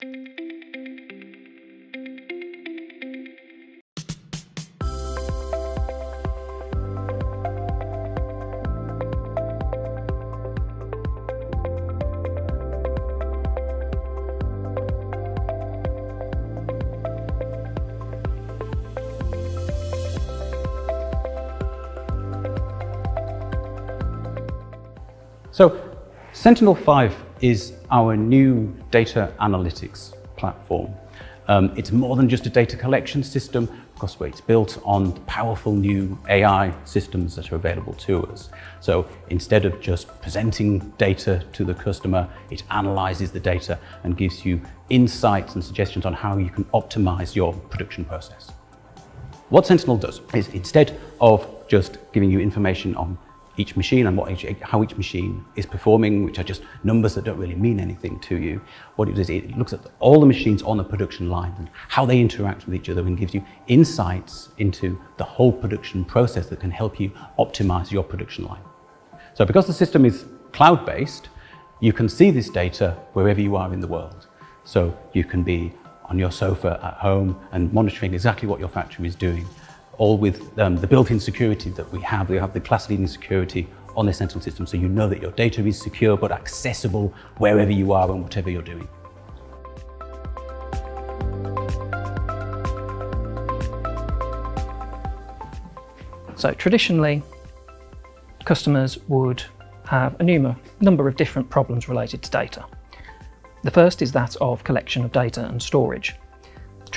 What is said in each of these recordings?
So Sentinel-5 is our new data analytics platform. Um, it's more than just a data collection system because it's built on powerful new AI systems that are available to us. So instead of just presenting data to the customer, it analyzes the data and gives you insights and suggestions on how you can optimize your production process. What Sentinel does is instead of just giving you information on each machine and what each, how each machine is performing, which are just numbers that don't really mean anything to you. What it does, is it looks at all the machines on the production line and how they interact with each other and gives you insights into the whole production process that can help you optimize your production line. So because the system is cloud-based, you can see this data wherever you are in the world. So you can be on your sofa at home and monitoring exactly what your factory is doing all with um, the built-in security that we have. We have the class-leading security on the Sentinel system, so you know that your data is secure but accessible wherever you are and whatever you're doing. So traditionally, customers would have a number of different problems related to data. The first is that of collection of data and storage.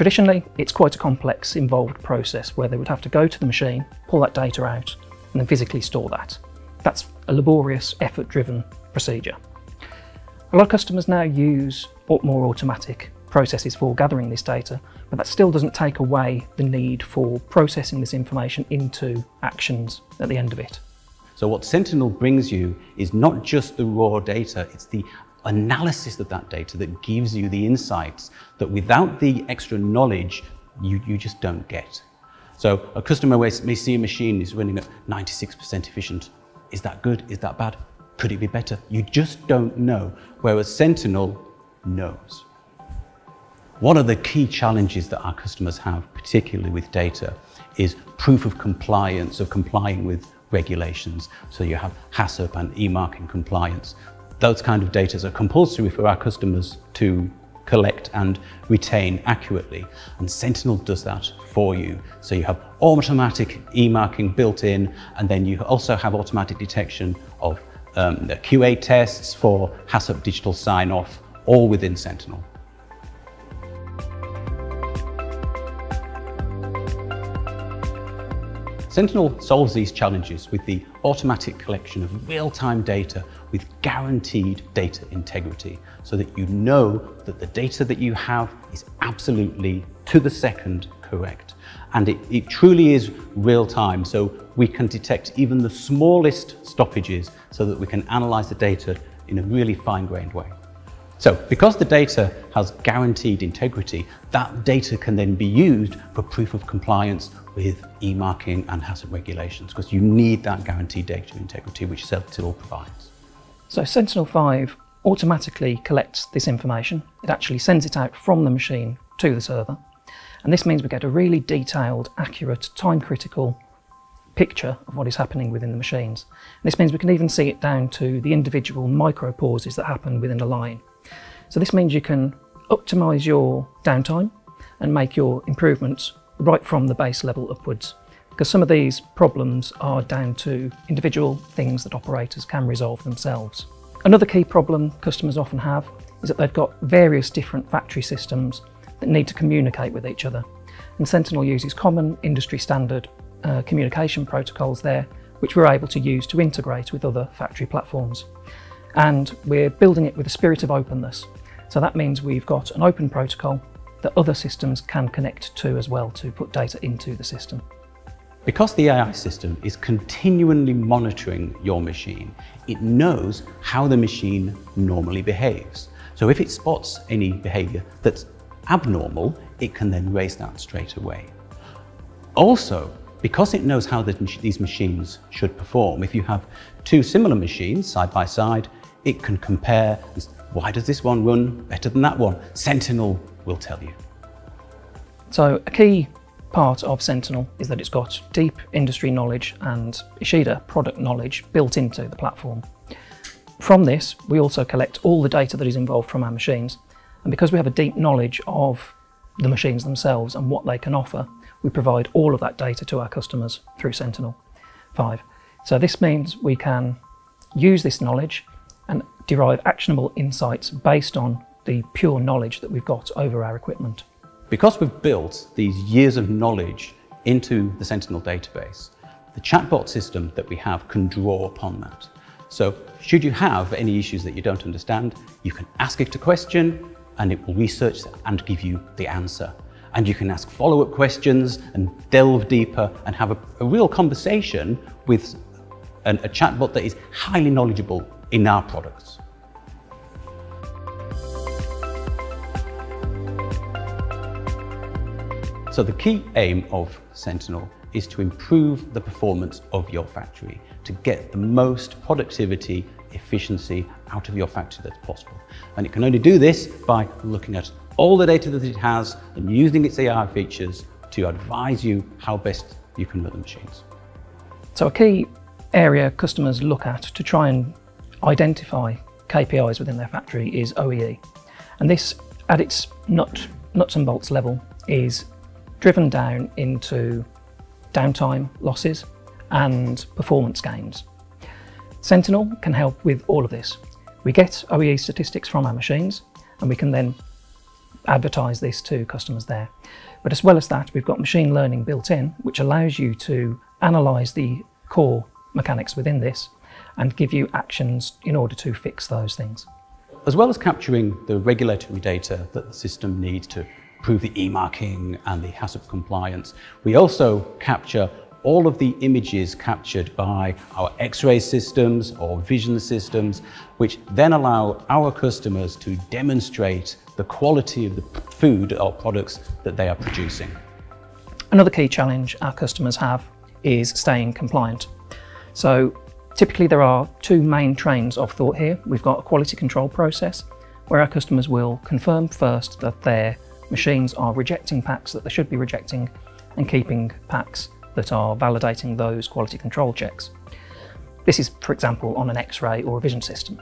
Traditionally, it's quite a complex, involved process where they would have to go to the machine, pull that data out, and then physically store that. That's a laborious, effort-driven procedure. A lot of customers now use more automatic processes for gathering this data, but that still doesn't take away the need for processing this information into actions at the end of it. So what Sentinel brings you is not just the raw data, it's the analysis of that data that gives you the insights that without the extra knowledge, you, you just don't get. So a customer may see a machine is running at 96% efficient. Is that good? Is that bad? Could it be better? You just don't know, whereas Sentinel knows. One of the key challenges that our customers have, particularly with data, is proof of compliance, of complying with regulations. So you have HACCP and e-marking compliance those kind of data are compulsory for our customers to collect and retain accurately. And Sentinel does that for you. So you have automatic e-marking built in, and then you also have automatic detection of um, the QA tests for HACCP digital sign-off, all within Sentinel. Sentinel solves these challenges with the automatic collection of real-time data with guaranteed data integrity so that you know that the data that you have is absolutely to the second correct. And it, it truly is real time, so we can detect even the smallest stoppages so that we can analyze the data in a really fine-grained way. So because the data has guaranteed integrity, that data can then be used for proof of compliance with e-marking and hazard regulations because you need that guaranteed data integrity which Sentinel provides. So Sentinel-5 automatically collects this information. It actually sends it out from the machine to the server. And this means we get a really detailed, accurate, time-critical picture of what is happening within the machines. And this means we can even see it down to the individual micro pauses that happen within a line. So this means you can optimize your downtime and make your improvements right from the base level upwards. Because some of these problems are down to individual things that operators can resolve themselves. Another key problem customers often have is that they've got various different factory systems that need to communicate with each other. And Sentinel uses common industry standard uh, communication protocols there, which we're able to use to integrate with other factory platforms. And we're building it with a spirit of openness. So that means we've got an open protocol that other systems can connect to as well to put data into the system. Because the AI system is continually monitoring your machine, it knows how the machine normally behaves. So if it spots any behavior that's abnormal, it can then raise that straight away. Also, because it knows how the, these machines should perform, if you have two similar machines side by side, it can compare why does this one run better than that one? Sentinel will tell you. So a key part of Sentinel is that it's got deep industry knowledge and Ishida product knowledge built into the platform. From this, we also collect all the data that is involved from our machines. And because we have a deep knowledge of the machines themselves and what they can offer, we provide all of that data to our customers through Sentinel 5. So this means we can use this knowledge and derive actionable insights based on the pure knowledge that we've got over our equipment. Because we've built these years of knowledge into the Sentinel database, the chatbot system that we have can draw upon that. So should you have any issues that you don't understand, you can ask it a question and it will research and give you the answer. And you can ask follow-up questions and delve deeper and have a, a real conversation with an, a chatbot that is highly knowledgeable in our products. So the key aim of Sentinel is to improve the performance of your factory, to get the most productivity, efficiency out of your factory that's possible. And it can only do this by looking at all the data that it has and using its AI features to advise you how best you can run the machines. So a key area customers look at to try and identify KPIs within their factory is OEE. And this, at its nut, nuts and bolts level, is driven down into downtime losses and performance gains. Sentinel can help with all of this. We get OEE statistics from our machines and we can then advertise this to customers there. But as well as that, we've got machine learning built in, which allows you to analyse the core mechanics within this and give you actions in order to fix those things. As well as capturing the regulatory data that the system needs to prove the e-marking and the HACCP compliance. We also capture all of the images captured by our X-ray systems or vision systems, which then allow our customers to demonstrate the quality of the food or products that they are producing. Another key challenge our customers have is staying compliant. So typically there are two main trains of thought here. We've got a quality control process where our customers will confirm first that their machines are rejecting packs that they should be rejecting and keeping packs that are validating those quality control checks. This is, for example, on an X-ray or a vision system.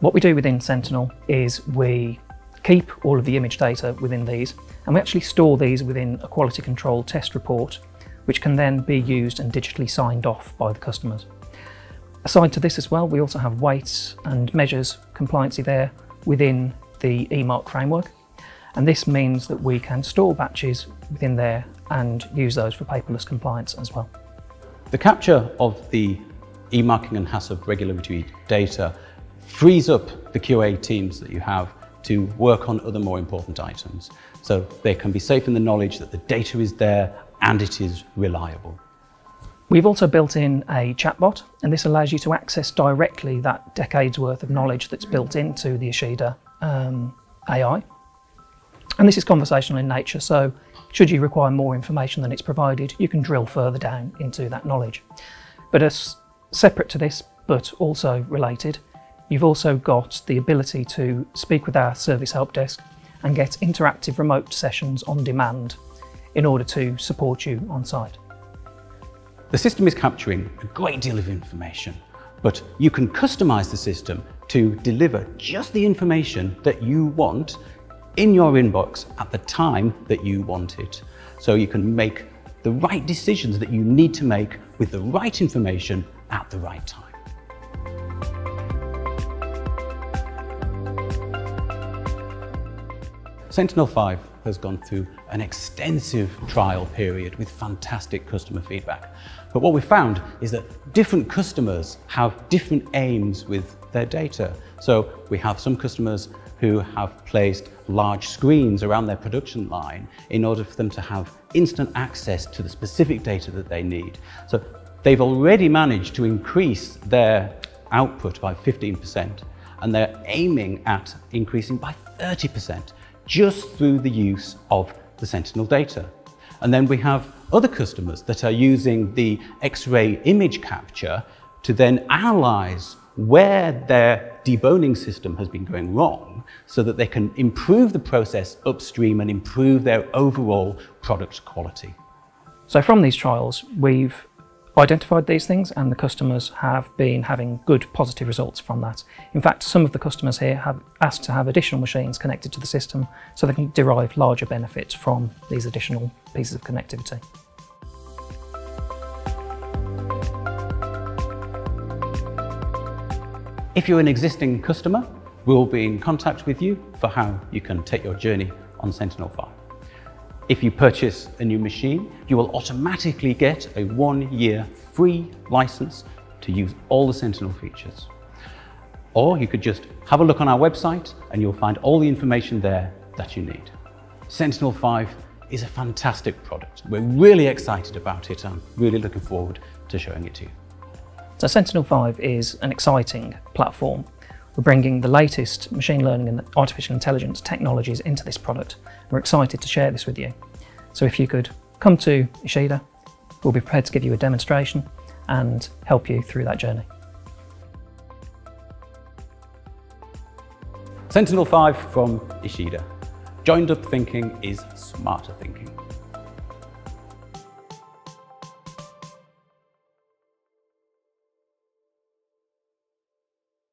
What we do within Sentinel is we keep all of the image data within these and we actually store these within a quality control test report which can then be used and digitally signed off by the customers. Aside to this as well, we also have weights and measures compliancy there within the eMark framework. And this means that we can store batches within there and use those for paperless compliance as well. The capture of the e-marking and HACCP regulatory data frees up the QA teams that you have to work on other more important items. So they can be safe in the knowledge that the data is there and it is reliable. We've also built in a chatbot, and this allows you to access directly that decades worth of knowledge that's built into the Ishida um, AI. And this is conversational in nature, so should you require more information than it's provided, you can drill further down into that knowledge. But as separate to this, but also related, you've also got the ability to speak with our service help desk and get interactive remote sessions on demand in order to support you on site. The system is capturing a great deal of information, but you can customize the system to deliver just the information that you want in your inbox at the time that you want it. So you can make the right decisions that you need to make with the right information at the right time. Sentinel-5 has gone through an extensive trial period with fantastic customer feedback. But what we found is that different customers have different aims with their data. So we have some customers who have placed large screens around their production line in order for them to have instant access to the specific data that they need. So they've already managed to increase their output by 15% and they're aiming at increasing by 30% just through the use of the Sentinel data. And then we have other customers that are using the X-ray image capture to then analyze where their deboning system has been going wrong so that they can improve the process upstream and improve their overall product quality. So from these trials, we've identified these things and the customers have been having good positive results from that. In fact, some of the customers here have asked to have additional machines connected to the system so they can derive larger benefits from these additional pieces of connectivity. If you're an existing customer, we'll be in contact with you for how you can take your journey on Sentinel-5. If you purchase a new machine, you will automatically get a one-year free license to use all the Sentinel features. Or you could just have a look on our website and you'll find all the information there that you need. Sentinel-5 is a fantastic product. We're really excited about it and really looking forward to showing it to you. So Sentinel-5 is an exciting platform. We're bringing the latest machine learning and artificial intelligence technologies into this product. We're excited to share this with you. So if you could come to Ishida, we'll be prepared to give you a demonstration and help you through that journey. Sentinel-5 from Ishida. Joined up thinking is smarter thinking.